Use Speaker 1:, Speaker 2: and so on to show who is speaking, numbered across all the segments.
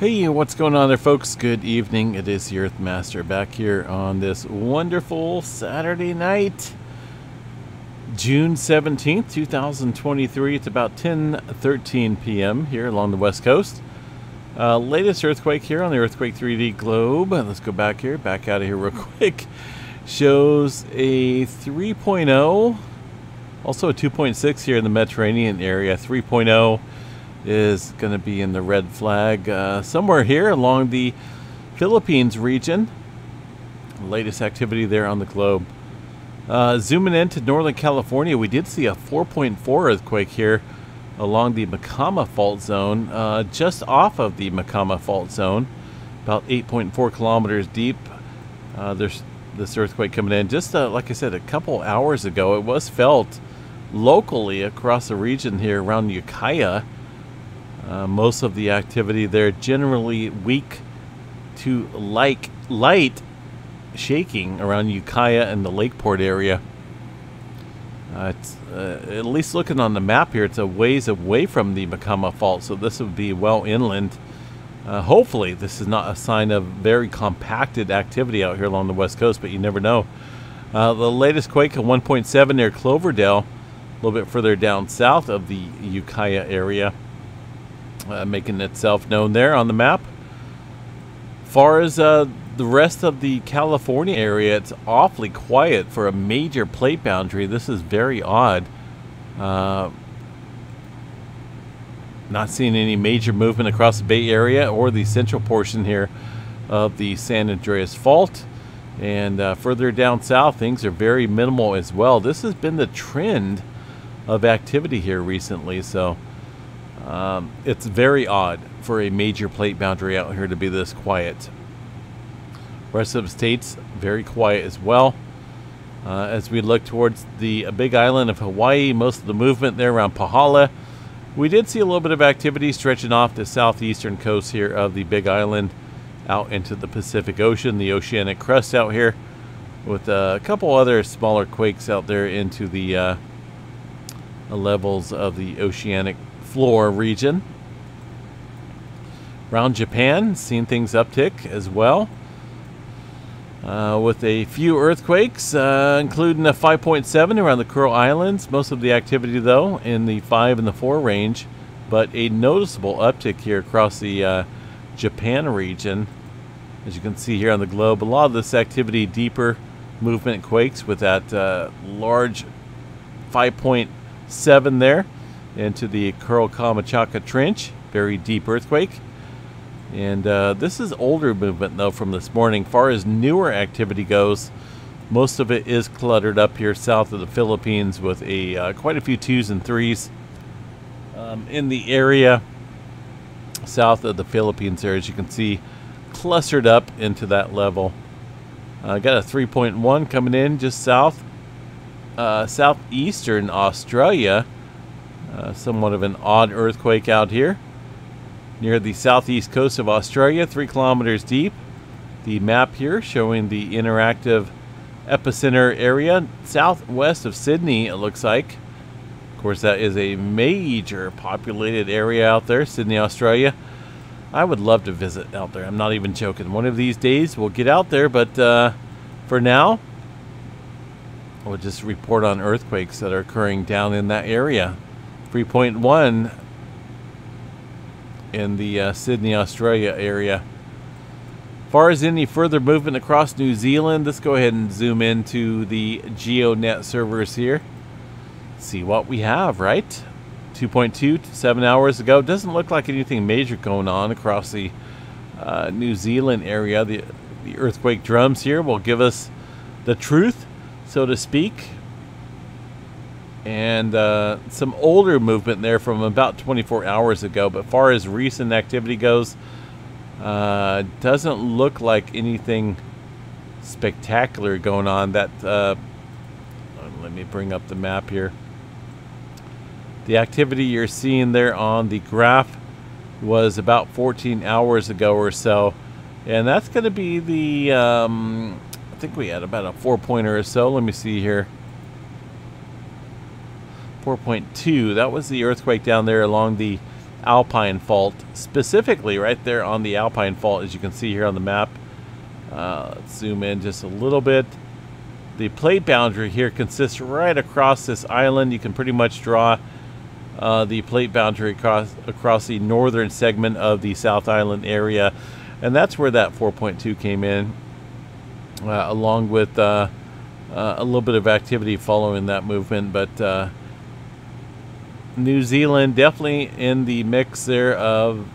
Speaker 1: Hey, what's going on there, folks? Good evening. It is the Earthmaster back here on this wonderful Saturday night, June 17th, 2023. It's about 10:13 p.m. here along the West Coast. Uh, latest earthquake here on the Earthquake 3D globe. Let's go back here, back out of here real quick. Shows a 3.0, also a 2.6 here in the Mediterranean area. 3.0 is going to be in the red flag uh, somewhere here along the Philippines region. Latest activity there on the globe. Uh, zooming into Northern California, we did see a 4.4 earthquake here along the Maacama fault zone, uh, just off of the Maacama fault zone, about 8.4 kilometers deep. Uh, there's this earthquake coming in just uh, like I said a couple hours ago. It was felt locally across the region here around Ukiah. Uh, most of the activity there generally weak to like light shaking around Ukiah and the Lakeport area. Uh, it's, uh, at least looking on the map here, it's a ways away from the Maacama Fault, so this would be well inland. Uh, hopefully, this is not a sign of very compacted activity out here along the west coast, but you never know. Uh, the latest quake, a 1.7 near Cloverdale, a little bit further down south of the Ukiah area uh, making itself known there on the map. Far as uh, the rest of the California area, it's awfully quiet for a major plate boundary. This is very odd. Uh, not seeing any major movement across the Bay Area or the central portion here of the San Andreas Fault. And uh, further down south, things are very minimal as well. This has been the trend of activity here recently, so um, it's very odd for a major plate boundary out here to be this quiet. Rest of the states, very quiet as well. Uh, as we look towards the big island of Hawaii, most of the movement there around Pahala. We did see a little bit of activity stretching off the southeastern coast here of the big island out into the Pacific Ocean, the oceanic crust out here, with uh, a couple other smaller quakes out there into the uh, levels of the oceanic floor region. Around Japan, seen things uptick as well. Uh, with a few earthquakes, uh, including a 5.7 around the Kuril Islands. Most of the activity, though, in the 5 and the 4 range, but a noticeable uptick here across the uh, Japan region. As you can see here on the globe, a lot of this activity, deeper movement quakes with that uh, large 5.7 there into the Kuril Kamchatka Trench. Very deep earthquake. And uh, this is older movement, though, from this morning. Far as newer activity goes, most of it is cluttered up here south of the Philippines with a uh, quite a few twos and threes um, in the area south of the Philippines there, as you can see, clustered up into that level. I uh, got a 3.1 coming in just south, uh, southeastern Australia. Uh, somewhat of an odd earthquake out here near the southeast coast of Australia, three kilometers deep. The map here showing the interactive epicenter area southwest of Sydney, it looks like. Of course, that is a major populated area out there, Sydney, Australia. I would love to visit out there. I'm not even joking. One of these days we'll get out there, but uh, for now, we'll just report on earthquakes that are occurring down in that area. 3.1 in the uh, Sydney, Australia area. Far as any further movement across New Zealand, let's go ahead and zoom into the GeoNet servers here. See what we have, right? 2.2 seven hours ago. Doesn't look like anything major going on across the uh, New Zealand area. The, the earthquake drums here will give us the truth, so to speak, and uh, some older movement there from about 24 hours ago. But far as recent activity goes, uh, doesn't look like anything spectacular going on. That uh, let me bring up the map here. The activity you're seeing there on the graph was about 14 hours ago or so, and that's going to be the. Um, I think we had about a four pointer or so. Let me see here. 4.2. That was the earthquake down there along the Alpine Fault, specifically right there on the Alpine Fault, as you can see here on the map. Uh, let's zoom in just a little bit. The plate boundary here consists right across this island. You can pretty much draw uh, the plate boundary across, across the northern segment of the South Island area. And that's where that 4.2 came in, uh, along with uh, uh, a little bit of activity following that movement. But uh, New Zealand definitely in the mix there of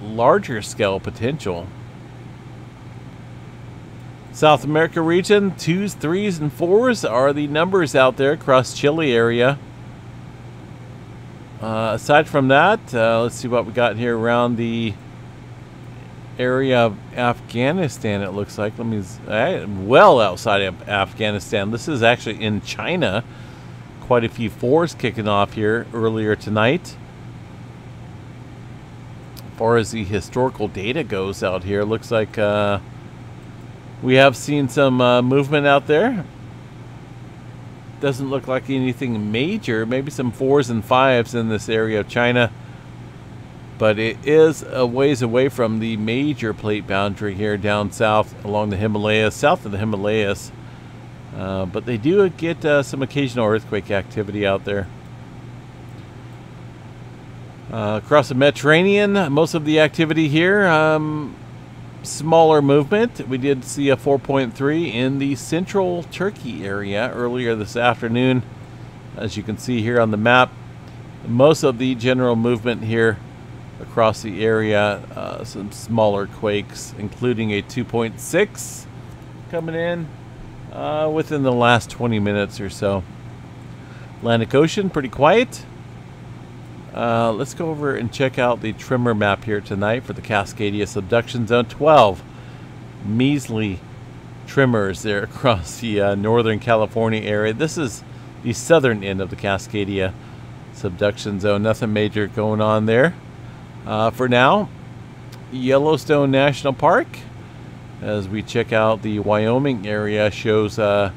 Speaker 1: larger scale potential. South America region, twos, threes, and fours are the numbers out there across Chile area. Uh, aside from that, uh, let's see what we got here around the area of Afghanistan. It looks like. Let me well outside of Afghanistan. This is actually in China. Quite a few fours kicking off here earlier tonight. As far as the historical data goes out here, looks like uh, we have seen some uh, movement out there doesn't look like anything major. Maybe some fours and fives in this area of China. But it is a ways away from the major plate boundary here down south along the Himalayas, south of the Himalayas. Uh, but they do get uh, some occasional earthquake activity out there. Uh, across the Mediterranean, most of the activity here um, smaller movement. We did see a 4.3 in the central Turkey area earlier this afternoon. As you can see here on the map, most of the general movement here across the area, uh, some smaller quakes, including a 2.6 coming in uh, within the last 20 minutes or so. Atlantic Ocean, pretty quiet. Uh, let's go over and check out the tremor map here tonight for the Cascadia subduction zone 12. Measly tremors there across the uh, northern California area. This is the southern end of the Cascadia subduction zone. Nothing major going on there. Uh, for now, Yellowstone National Park, as we check out the Wyoming area, shows uh,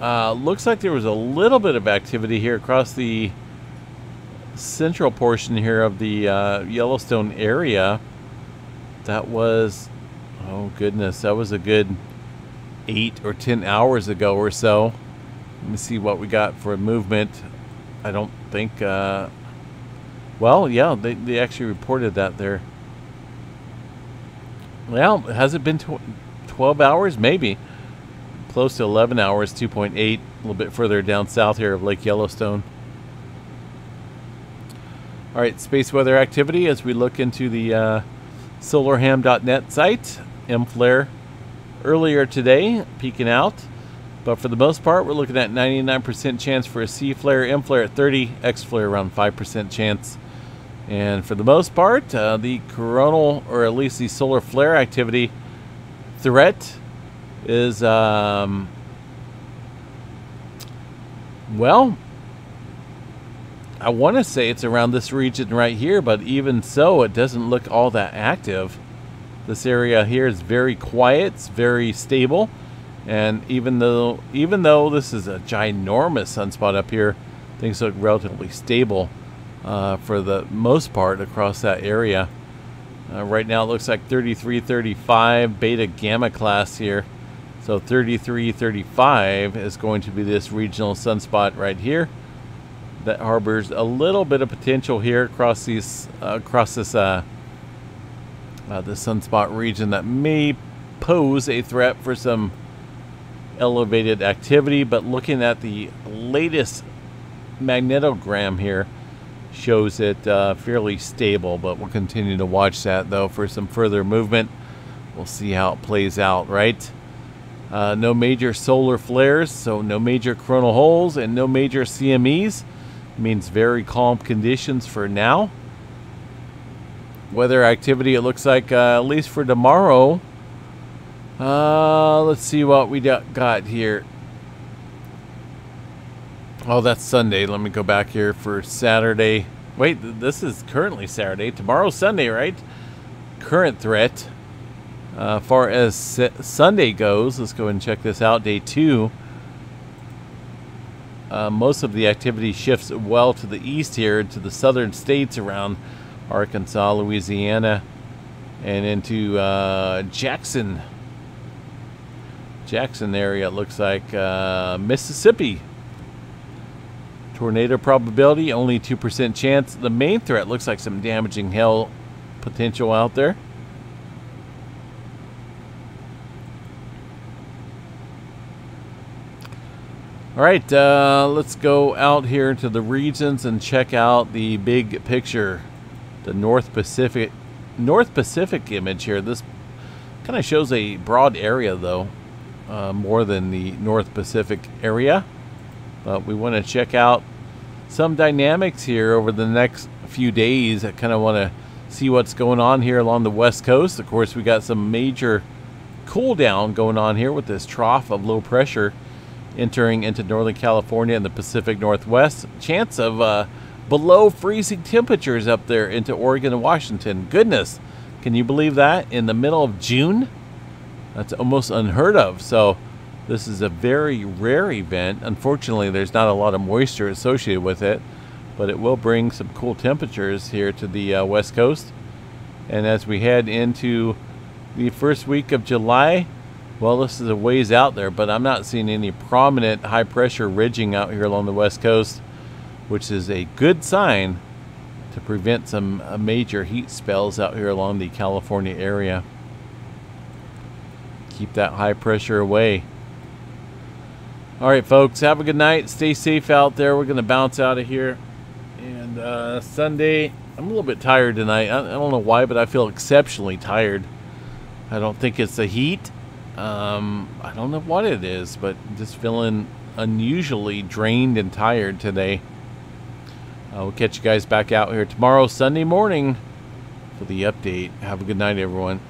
Speaker 1: uh, looks like there was a little bit of activity here across the central portion here of the uh, Yellowstone area. That was, oh goodness, that was a good eight or ten hours ago or so. Let me see what we got for movement. I don't think, uh, well, yeah, they, they actually reported that there. Well, has it been tw 12 hours? Maybe. Close to 11 hours, 2.8, a little bit further down south here of Lake Yellowstone. All right, space weather activity as we look into the uh, solarham.net site. M-flare earlier today, peeking out. But for the most part, we're looking at 99% chance for a C flare, M flare at 30, X flare around 5% chance. And for the most part, uh, the coronal, or at least the solar flare activity threat is, um, well, I want to say it's around this region right here, but even so, it doesn't look all that active. This area here is very quiet, it's very stable, and even though even though this is a ginormous sunspot up here, things look relatively stable uh, for the most part across that area. Uh, right now it looks like 33, 35 beta gamma class here. So 33, 35 is going to be this regional sunspot right here that harbors a little bit of potential here across these uh, across this uh, uh, the sunspot region that may pose a threat for some elevated activity. But looking at the latest magnetogram here shows it uh, fairly stable. But we'll continue to watch that though for some further movement. We'll see how it plays out, right? Uh, no major solar flares, so no major coronal holes and no major CMEs means very calm conditions for now. Weather activity, it looks like, uh, at least for tomorrow. Uh, let's see what we got here. Oh, that's Sunday. Let me go back here for Saturday. Wait, this is currently Saturday. Tomorrow's Sunday, right? Current threat. Uh, far as Sunday goes, let's go and check this out. Day two. uh, most of the activity shifts well to the east here to the southern states around Arkansas, Louisiana, and into uh, Jackson. Jackson area looks like uh, Mississippi. Tornado probability only 2% chance. The main threat looks like some damaging hail potential out there. All right, uh, let's go out here to the regions and check out the big picture, the North Pacific, North Pacific image here. This kind of shows a broad area, though, uh, more than the North Pacific area. But we want to check out some dynamics here over the next few days. I kind of want to see what's going on here along the west coast. Of course, we got some major cool down going on here with this trough of low pressure entering into Northern California and the Pacific Northwest. Chance of uh, below freezing temperatures up there into Oregon and Washington. Goodness, can you believe that? In the middle of June? That's almost unheard of. So, this is a very rare event. Unfortunately, there's not a lot of moisture associated with it, but it will bring some cool temperatures here to the uh, West Coast. And as we head into the first week of July, well, this is a ways out there, but I'm not seeing any prominent high pressure ridging out here along the west coast, which is a good sign to prevent some uh, major heat spells out here along the California area. Keep that high pressure away. All right, folks, have a good night. Stay safe out there. We're going to bounce out of here. And uh, Sunday, I'm a little bit tired tonight. I, I don't know why, but I feel exceptionally tired. I don't think it's the heat. Um, I don't know what it is, but just feeling unusually drained and tired today. We'll catch you guys back out here tomorrow, Sunday morning, for the update. Have a good night, everyone.